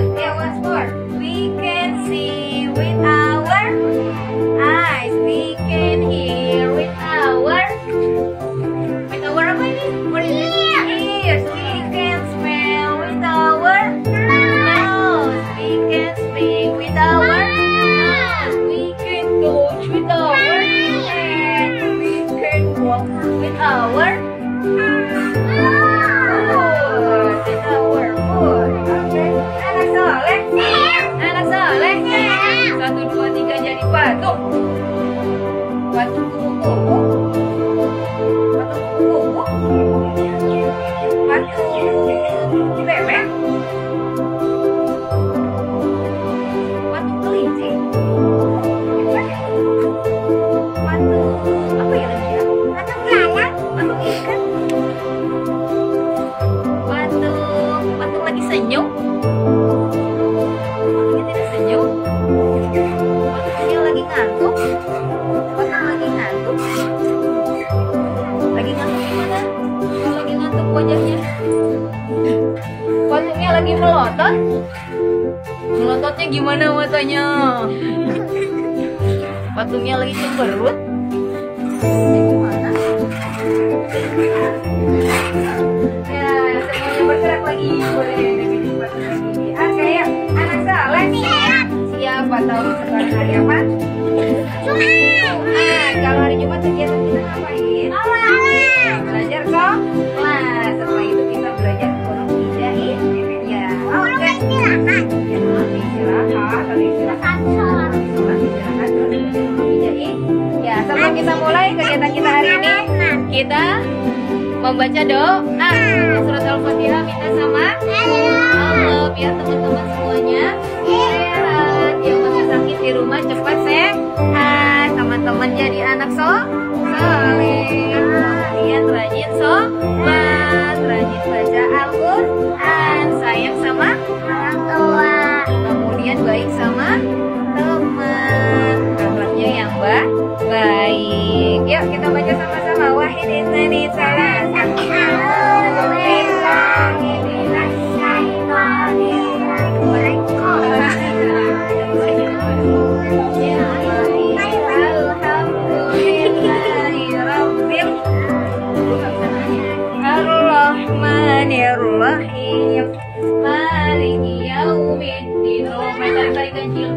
good. And once more, we can see. batok. Batok kuku. Batok kuku. Bebek. Batok apa ya lagi ya? Lagi senyum. Melotot? Melototnya gimana matanya? Patungnya lagi cemberut? Ya, semuanya bergerak lagi. Boleh patung lagi. Oke, yuk. Anak. Siapa tahu sekarang hari apa? Jumat. Kalau hari Jumat kegiatan kita ngapain? Belajar Ya, sebelum kita mulai kegiatan kita hari ini, kita membaca doa surat al-fatihah minta sama Allah biar teman-teman semuanya sehat yang masih sakit di rumah cepat sehat teman-teman jadi anak so soleh baik sama teman. Akhlaknya yang baik. Yuk kita baca sama-sama. Wahid innani salah 再见